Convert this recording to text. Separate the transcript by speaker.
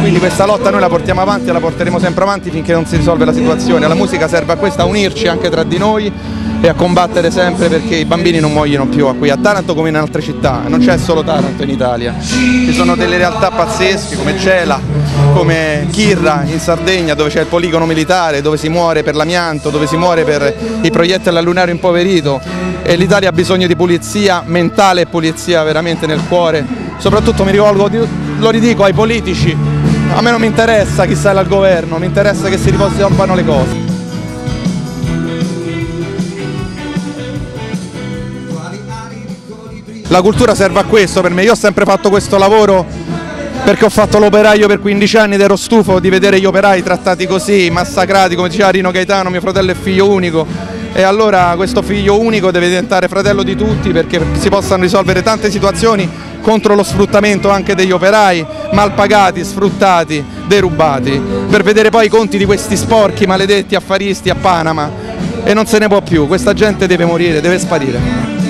Speaker 1: quindi questa lotta noi la portiamo avanti e la porteremo sempre avanti finché non si risolve la situazione. La musica serve a questo, a unirci anche tra di noi e a combattere sempre perché i bambini non muoiono più qui a Taranto come in altre città, non c'è solo Taranto in Italia, ci sono delle realtà pazzesche come Cela, come Chirra in Sardegna dove c'è il poligono militare, dove si muore per l'amianto, dove si muore per i proiettili all'unario impoverito. E l'Italia ha bisogno di pulizia mentale e pulizia veramente nel cuore, soprattutto mi rivolgo, lo ridico ai politici, a me non mi interessa chi sta al governo, mi interessa che si risolvano le cose. La cultura serve a questo per me, io ho sempre fatto questo lavoro perché ho fatto l'operaio per 15 anni ed ero stufo di vedere gli operai trattati così, massacrati, come diceva Rino Gaetano, mio fratello è figlio unico e allora questo figlio unico deve diventare fratello di tutti perché si possano risolvere tante situazioni contro lo sfruttamento anche degli operai, mal pagati, sfruttati, derubati, per vedere poi i conti di questi sporchi maledetti affaristi a Panama e non se ne può più, questa gente deve morire, deve sparire.